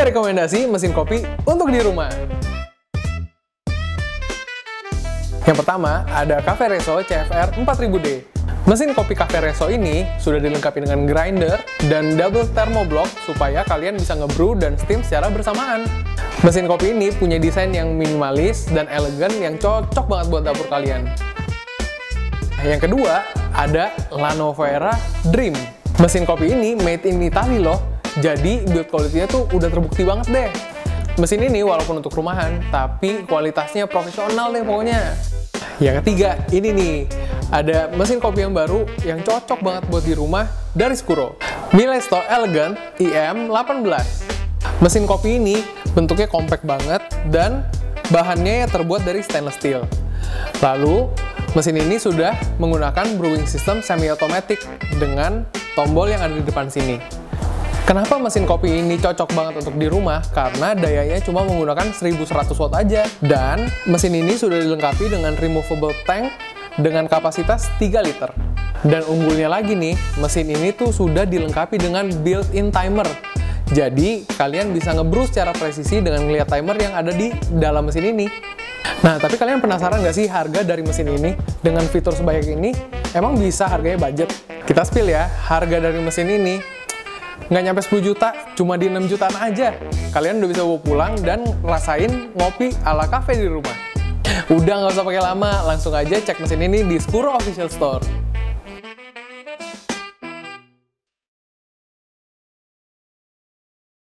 3 rekomendasi mesin kopi untuk di rumah. Yang pertama, ada Cafe Reso CFR 4000D. Mesin kopi Cafe Reso ini sudah dilengkapi dengan grinder dan double thermoblock supaya kalian bisa ngebrew dan steam secara bersamaan. Mesin kopi ini punya desain yang minimalis dan elegan yang cocok banget buat dapur kalian. Yang kedua, ada Lanovera Dream. Mesin kopi ini made in Italy loh, jadi build quality-nya tuh udah terbukti banget deh. Mesin ini walaupun untuk rumahan, tapi kualitasnya profesional deh pokoknya. Yang ketiga, ini nih, ada mesin kopi yang baru yang cocok banget buat di rumah dari Skuro. Milesto Elegant IM18. Mesin kopi ini bentuknya compact banget dan bahannya terbuat dari stainless steel. Lalu, mesin ini sudah menggunakan brewing system semi-automatic dengan tombol yang ada di depan sini. Kenapa mesin kopi ini cocok banget untuk di rumah? Karena dayanya cuma menggunakan 1100 watt aja. Dan mesin ini sudah dilengkapi dengan removable tank dengan kapasitas 3 liter. Dan unggulnya lagi nih, mesin ini tuh sudah dilengkapi dengan built-in timer. Jadi, kalian bisa ngebrew secara presisi dengan melihat timer yang ada di dalam mesin ini. Nah, tapi kalian penasaran nggak sih harga dari mesin ini? Dengan fitur sebanyak ini, emang bisa harganya budget? Kita spill ya, harga dari mesin ini nggak nyampe 10 juta, cuma di 6 jutaan aja. Kalian udah bisa bawa pulang dan rasain ngopi ala cafe di rumah. Udah nggak usah pakai lama, langsung aja cek mesin ini di Skuro Official Store.